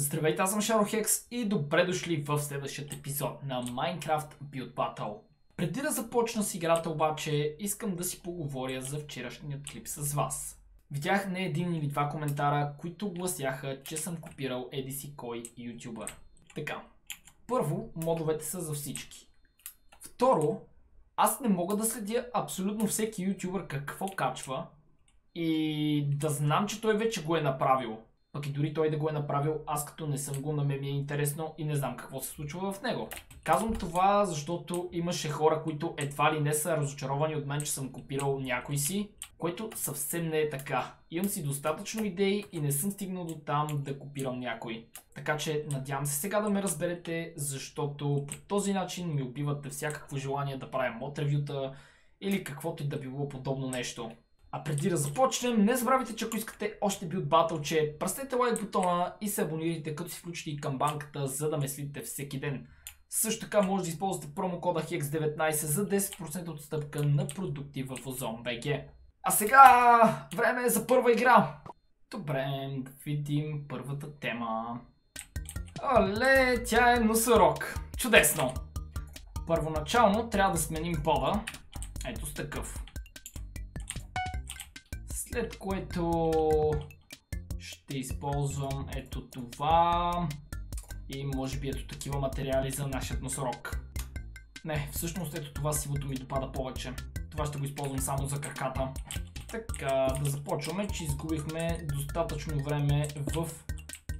Здравейте, аз съм Шарохекс и добре дошли в следващия епизод на Minecraft Build Battle. Преди да започна с играта обаче, искам да си поговоря за вчерашният клип с вас. Видях не един или два коментара, които гласяха, че съм копирал еди си кой ютубър. Така, първо, модовете са за всички. Второ, аз не мога да следя абсолютно всеки ютубър какво качва и да знам, че той вече го е направил. Пък и дори той да го е направил, аз като не съм го, на мен ми е интересно и не знам какво се случва в него. Казвам това, защото имаше хора, които едва ли не са разочаровани от мен, че съм копирал някой си, което съвсем не е така. Имам си достатъчно идеи и не съм стигнал до там да копирам някой. Така че надявам се сега да ме разберете, защото по този начин ми убивате всякакво желание да правя мод ревюта или каквото и да било подобно нещо. А преди да започнем, не забравяйте, че ако искате още Build Battle, че пръстете лайк бутона и се абонирайте, като си включите и камбанката, за да ме следите всеки ден. Също така може да използвате промокода HEX19 за 10% отстъпка на продукти в OzonBG. А сега време е за първа игра. Добре, видим първата тема. Оле, тя е носорог. Чудесно! Първоначално трябва да сменим пода. Ето с такъв. След което ще използвам ето това и може би ето такива материали за нашия носорог. Не, всъщност ето това сивото ми допада повече. Това ще го използвам само за краката. Така, да започваме, че изгубихме достатъчно време в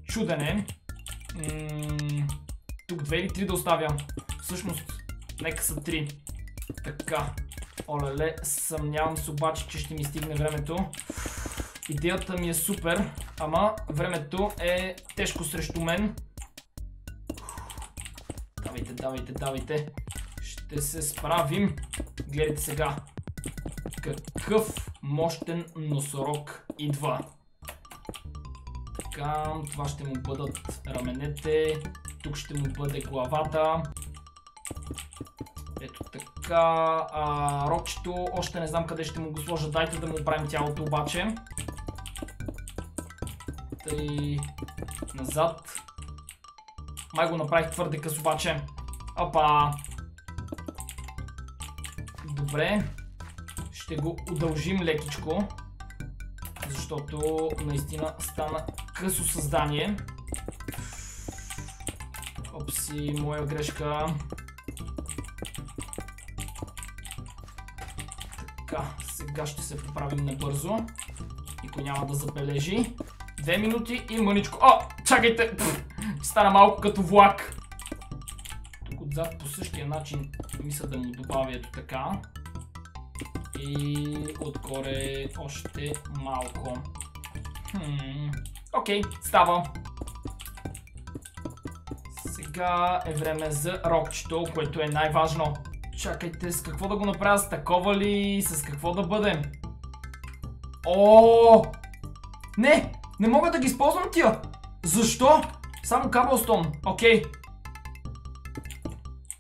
чудене. Тук две или три да оставя. Всъщност, нека са три. Така, Олеле, съмнявам се обаче, че ще ми стигне времето. Идеята ми е супер, ама времето е тежко срещу мен. Давайте, давайте, давайте. Ще се справим. Гледайте сега. Какъв мощен носорог идва. Така, това ще му бъдат раменете. Тук ще му бъде главата. Ето така, а, рокчето, още не знам къде ще му го сложа, дайте да му оправим тялото обаче. Тъй, назад. Май го направих твърде къс обаче. Опа! Добре. Ще го удължим лекичко. Защото наистина стана късо създание. Опси, моя грешка. Сега ще се поправим набързо. Никой няма да забележи. Две минути и мъничко. О, чакайте! Стана малко като влак. Тук отзад по същия начин мисля да му добавя ето така. И отгоре още малко. Окей, става. Сега е време за рокчето, което е най-важно. Чакайте, с какво да го направя? С такова ли? С какво да бъде? О! Не! Не мога да ги използвам тия! Защо? Само каблстон. Окей.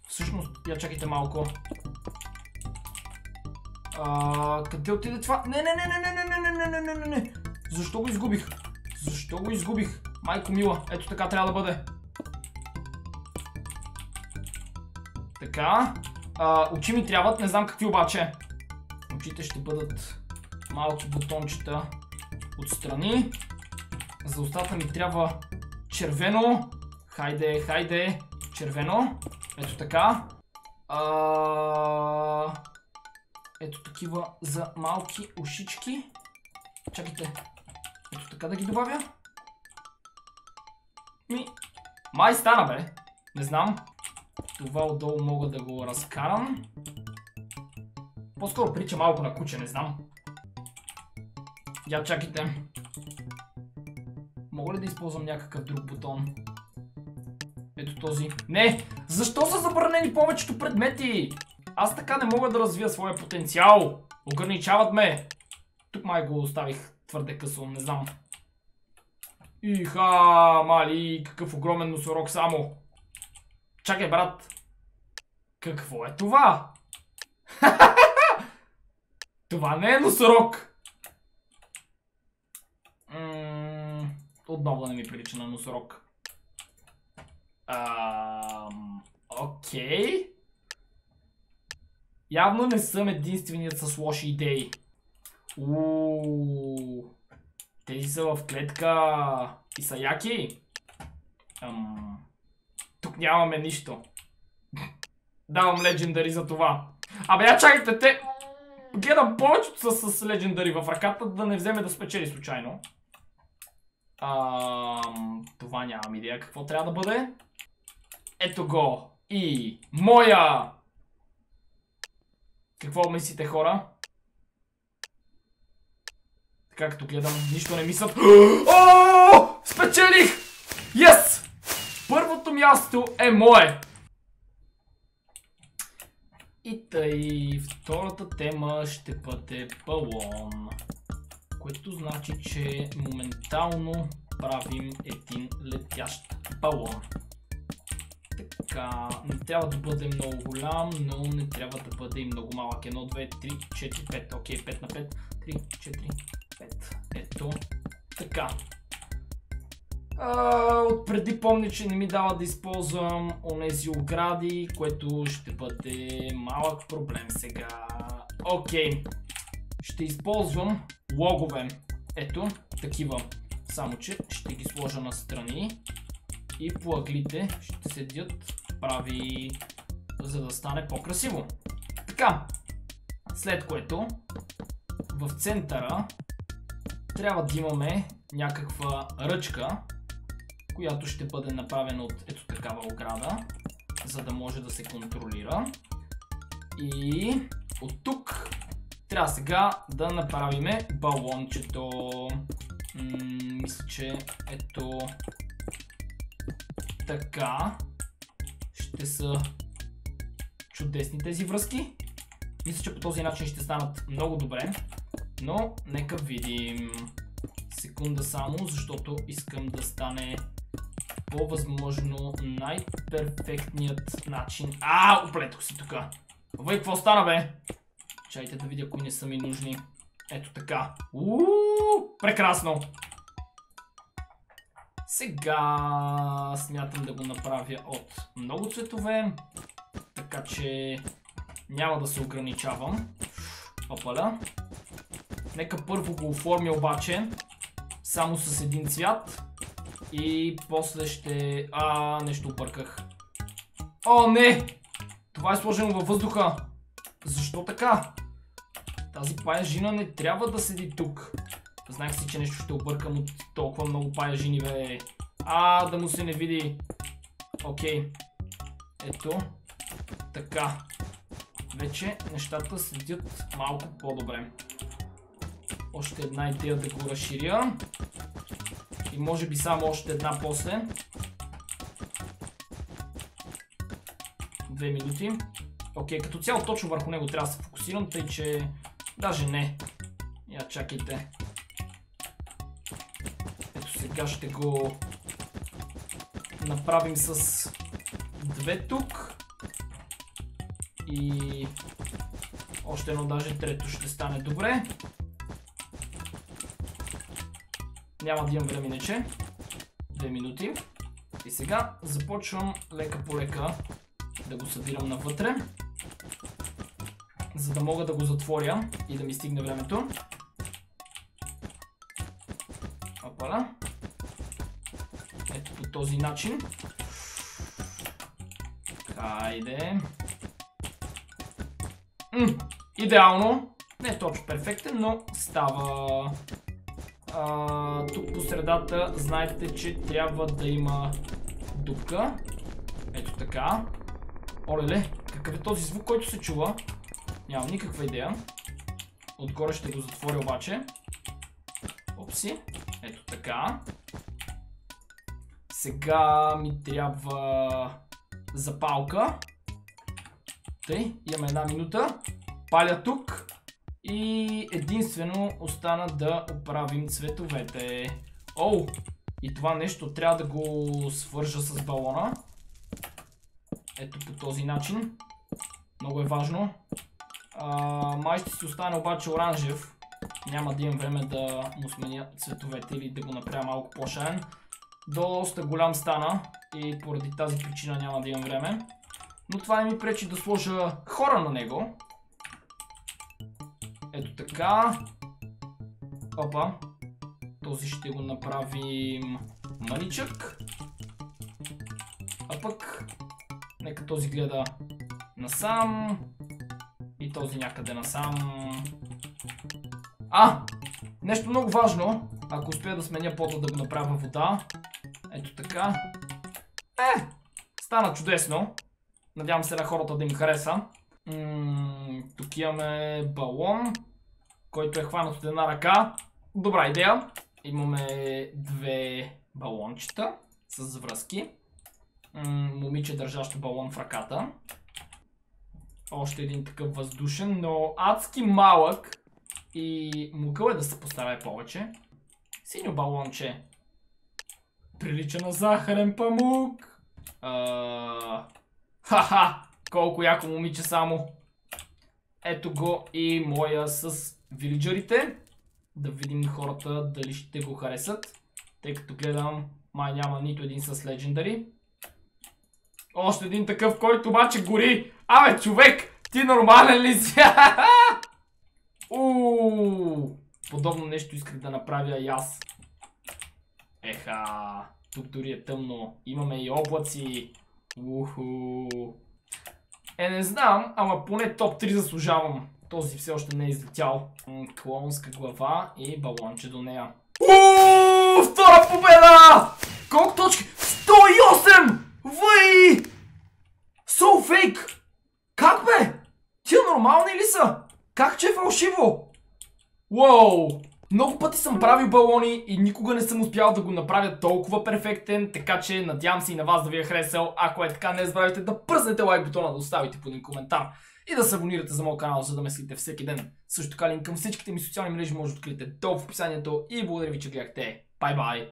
Всъщност, я чакайте малко. А, къде отиде това? Не, не, не, не, не, не, не, не, не, не, не, не. Защо го изгубих? Защо го изгубих? Майко мила, ето така трябва да бъде. Така. А, очи ми трябват, не знам какви обаче. Очите ще бъдат малки бутончета отстрани. За устата ми трябва червено. Хайде, хайде. Червено. Ето така. Ето такива за малки ушички. Чакайте. Ето така да ги добавя. Ми... Май стана, бе. Не знам. Това отдолу мога да го разкарам. По-скоро прича малко на куче, не знам. Я чакайте. Мога ли да използвам някакъв друг бутон? Ето този. Не! Защо са забранени повечето предмети? Аз така не мога да развия своя потенциал. Ограничават ме. Тук май го оставих твърде късо, не знам. Иха, мали, какъв огромен носорог само. Чакай, брат. Какво е това? това не е носорог. Отново не ми прилича на носорог. Ам, Окей. Явно не съм единственият с лоши идеи. Ууу. Тези са в клетка и са яки. Ам, нямаме нищо. Давам легендари за това. Абе, я чакайте, те... Гледам повечето са с легендари в ръката, да не вземе да спечели случайно. Това нямам идея какво трябва да бъде. Ето го. И моя! Какво мислите хора? Така като гледам, нищо не мислят. Спечелих! Yes! Първото място е мое! И тъй, втората тема ще бъде балон. Което значи, че моментално правим един летящ балон. Така, не трябва да бъде много голям, но не трябва да бъде и много малък. 1, 2, 3, 4, 5. Окей, 5 на 5. 3, 4, 5. Ето. Така. От преди помня, че не ми дава да използвам онези огради, което ще бъде малък проблем сега. Окей. Ще използвам логове. Ето, такива. Само, че ще ги сложа на страни и плаглите ще седят прави, за да стане по-красиво. Така, след което в центъра трябва да имаме някаква ръчка, която ще бъде направена от ето такава ограда, за да може да се контролира. И от тук трябва сега да направим балончето. Мисля, че ето така ще са чудесни тези връзки. Мисля, че по този начин ще станат много добре. Но нека видим. Секунда само, защото искам да стане по възможно най-перфектният начин. А, оплетох си тук. Вай, какво стана, бе? Чайте да видя, кои не са ми нужни. Ето така. Ууу, прекрасно. Сега смятам да го направя от много цветове, така че няма да се ограничавам. Опаля. Нека първо го оформя обаче само с един цвят и после ще... А, нещо обърках. О, не! Това е сложено във въздуха. Защо така? Тази паяжина не трябва да седи тук. Знаех си, че нещо ще объркам от толкова много паяжини, бе. А, да му се не види. Окей. Ето. Така. Вече нещата седят малко по-добре. Още една идея да го разширя. И може би само още една после. Две минути. Окей, като цяло точно върху него трябва да се фокусирам, тъй че... Даже не. Я чакайте. Сега ще го направим с две тук. И още едно, даже трето ще стане добре. Няма да имам време иначе. Две минути. И сега започвам лека по лека да го събирам навътре. За да мога да го затворя и да ми стигне времето. Опала този начин. Хайде. Идеално. Не е точно перфектен, но става. А, тук по средата знаете, че трябва да има дупка. Ето така. Олеле, какъв е този звук, който се чува? Нямам никаква идея. Отгоре ще го затворя обаче. Опси. Ето така. Сега ми трябва запалка. Тъй, имаме една минута. Паля тук. И единствено остана да оправим цветовете. Оу! И това нещо трябва да го свържа с балона. Ето по този начин. Много е важно. май ще си остане обаче оранжев. Няма да имам време да му сменя цветовете или да го направя малко по-шаен. Доста голям стана и поради тази причина няма да имам време. Но това не ми пречи да сложа хора на него. Ето така. Опа. Този ще го направим мъничък. А пък, нека този гледа насам. И този някъде насам. А! Нещо много важно. Ако успея да сменя пота да го направя вода. Ето така. Е! Стана чудесно. Надявам се на хората да им хареса. тук имаме балон, който е хванат от една ръка. Добра идея. Имаме две балончета с връзки. момиче държащо балон в ръката. Още един такъв въздушен, но адски малък. И могъл е да се постарае повече. Синьо балонче. Прилича на захарен памук. Ха-ха! Колко яко момиче само. Ето го и моя с вилиджерите. Да видим хората дали ще го харесат. Тъй като гледам, май няма нито един с легендари. Още един такъв, който обаче гори. Абе, човек! Ти нормален ли си? Ууу! Подобно нещо исках да направя и аз. Еха! Тук дори е тъмно. Имаме и облаци. Уху! Е, не знам, ама поне топ 3 заслужавам. Този все още не е излетял. Клонска глава и балонче до нея. Ууу! Втора победа! Колко точки? 108! Въй! So fake! Как бе? Тия нормални ли са? Как че е фалшиво? Уоу! Много пъти съм правил балони и никога не съм успял да го направя толкова перфектен, така че надявам се и на вас да ви е харесал. Ако е така, не забравяйте да пръснете лайк бутона, да оставите по един коментар и да се абонирате за моят канал, за да ме следите всеки ден. Също така линк към всичките ми социални мрежи може да откриете долу в описанието и благодаря ви, че гледахте. Бай-бай!